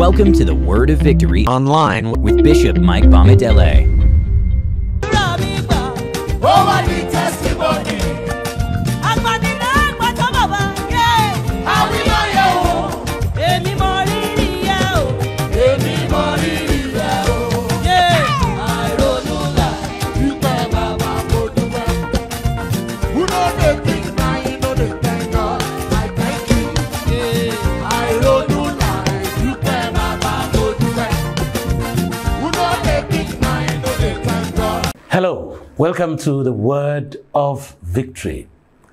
Welcome to the Word of Victory online with Bishop Mike Bamidele. Welcome to the word of victory.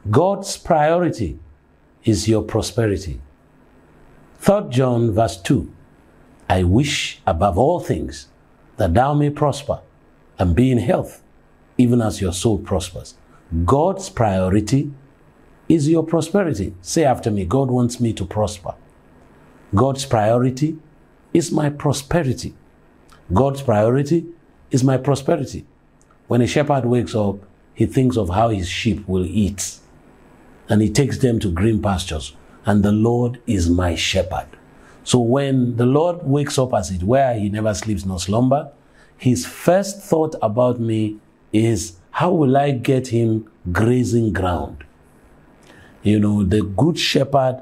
God's priority is your prosperity. 3 John verse 2 I wish above all things that thou may prosper and be in health, even as your soul prospers. God's priority is your prosperity. Say after me God wants me to prosper. God's priority is my prosperity. God's priority is my prosperity. When a shepherd wakes up, he thinks of how his sheep will eat. And he takes them to green pastures. And the Lord is my shepherd. So when the Lord wakes up, as it were, he never sleeps nor slumber, his first thought about me is, how will I get him grazing ground? You know, the good shepherd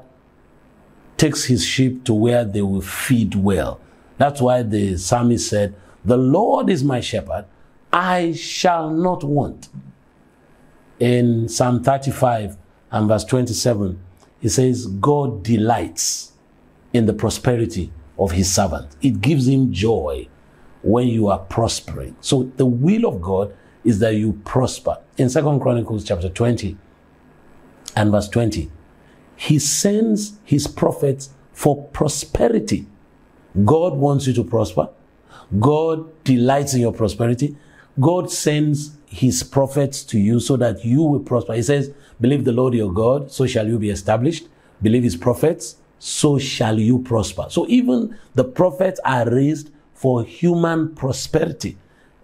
takes his sheep to where they will feed well. That's why the psalmist said, The Lord is my shepherd, I shall not want. In Psalm 35 and verse 27, he says, God delights in the prosperity of his servant. It gives him joy when you are prospering. So the will of God is that you prosper. In Second Chronicles chapter 20 and verse 20, he sends his prophets for prosperity. God wants you to prosper. God delights in your prosperity. God sends his prophets to you so that you will prosper. He says, Believe the Lord your God, so shall you be established. Believe his prophets, so shall you prosper. So even the prophets are raised for human prosperity.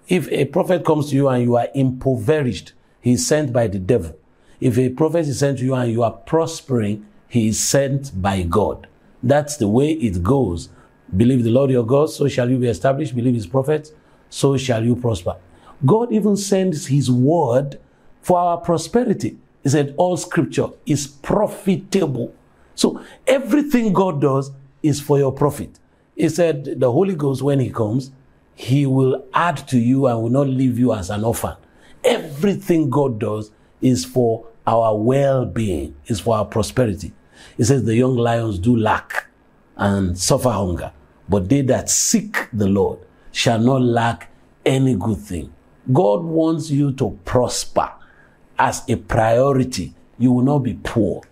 If a prophet comes to you and you are impoverished, he is sent by the devil. If a prophet is sent to you and you are prospering, he is sent by God. That's the way it goes. Believe the Lord your God, so shall you be established. Believe his prophets, so shall you prosper. God even sends his word for our prosperity. He said, All scripture is profitable. So everything God does is for your profit. He said, The Holy Ghost, when he comes, he will add to you and will not leave you as an orphan. Everything God does is for our well being, is for our prosperity. He says, The young lions do lack and suffer hunger, but they that seek the Lord shall not lack any good thing. God wants you to prosper as a priority. You will not be poor.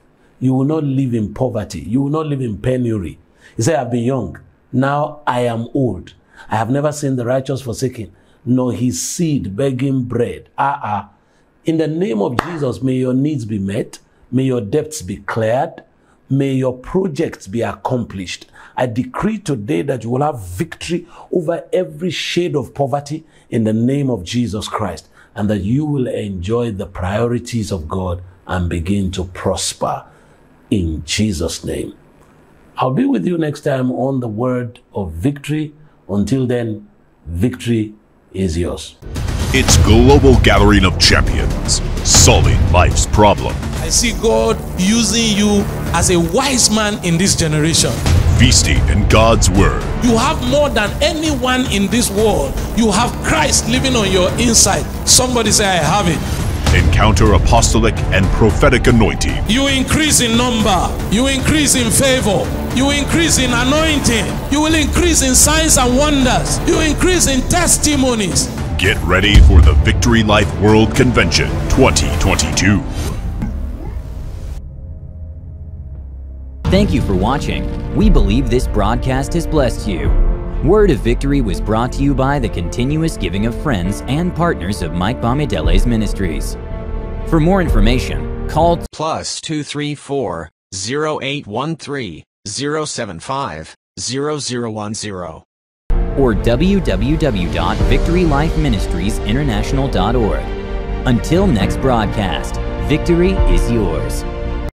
You will not live in poverty. You will not live in penury. He said, I've been young. Now I am old. I have never seen the righteous forsaken, nor his seed begging bread. Ah, ah. In the name of Jesus, may your needs be met. May your debts be cleared. May your projects be accomplished. I decree today that you will have victory over every shade of poverty in the name of Jesus Christ, and that you will enjoy the priorities of God and begin to prosper in Jesus' name. I'll be with you next time on the word of victory. Until then, victory is yours. It's Global Gathering of Champions, solving life's problem. I see God using you as a wise man in this generation. Feasting in God's Word. You have more than anyone in this world. You have Christ living on your inside. Somebody say, I have it. Encounter apostolic and prophetic anointing. You increase in number. You increase in favor. You increase in anointing. You will increase in signs and wonders. You increase in testimonies. Get ready for the Victory Life World Convention 2022. Thank you for watching. We believe this broadcast has blessed you. Word of Victory was brought to you by the continuous giving of friends and partners of Mike Bamidele's ministries. For more information, call plus 234 0813 075 0010. or www.victorylifeministriesinternational.org. Until next broadcast, victory is yours.